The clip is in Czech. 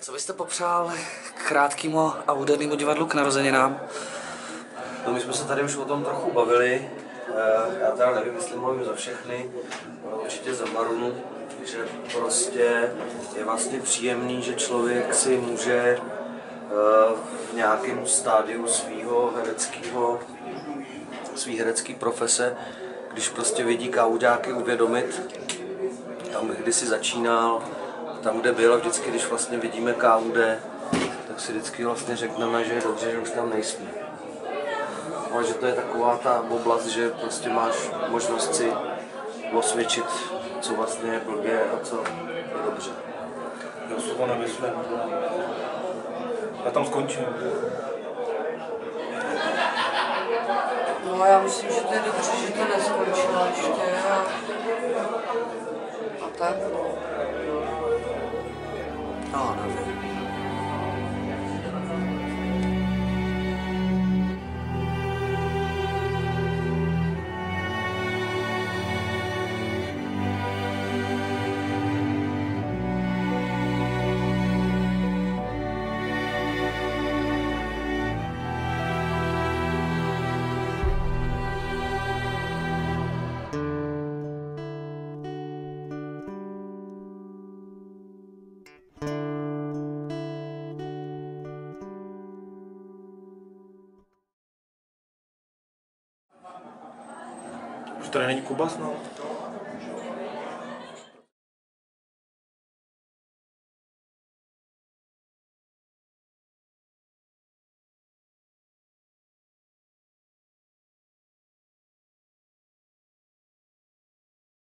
Co byste popřál krátkému a údernému divadlu k narozeninám? No my jsme se tady už o tom trochu bavili. Eh, Já teda nevím, jestli mluvím za všechny, ale určitě za Marunu, že prostě je vlastně příjemný, že člověk si může eh, v nějakém stádiu svého hereckého, svý herecký profese, když prostě vidí kauďáky uvědomit, tam kdy si začínal, tam, kde byl vždycky, když vlastně vidíme KUD, tak si vždycky vlastně řekneme, že je dobře, že už tam nejsme. Ale že to je taková ta oblast, že prostě máš možnost si osvědčit, co vlastně je blbě a co je dobře. Já se to nemyslím. Já tam skončím. No já myslím, že to je dobře, že to neskončilo ještě a, a tak. No, Tady není Kuba snad?